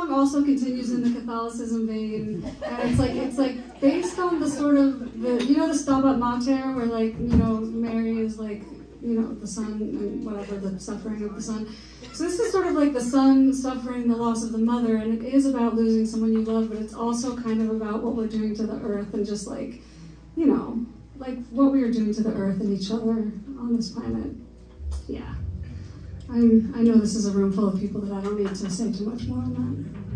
song also continues in the Catholicism vein, and it's like it's like based on the sort of the you know the Stabat Mater, where like you know Mary is like you know the son and whatever the suffering of the son. So this is sort of like the son suffering the loss of the mother, and it is about losing someone you love, but it's also kind of about what we're doing to the earth and just like you know like what we are doing to the earth and each other on this planet. Yeah. I'm, I know this is a room full of people that I don't need to say too much more on that.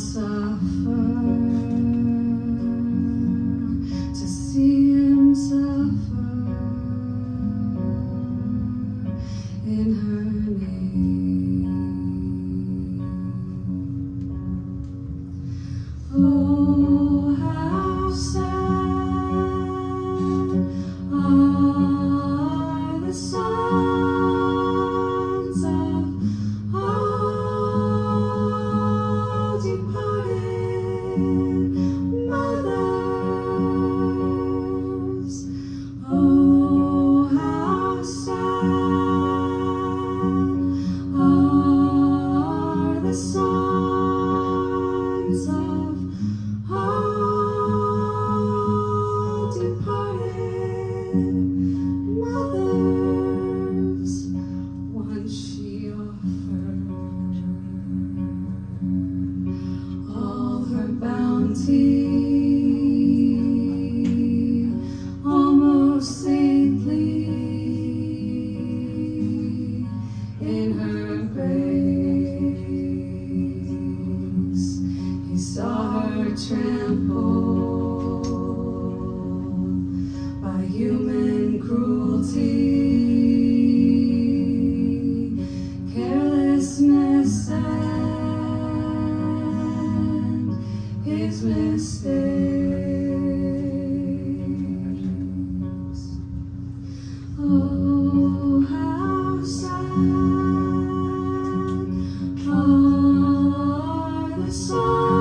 faça until departed.